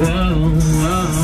whoa, whoa.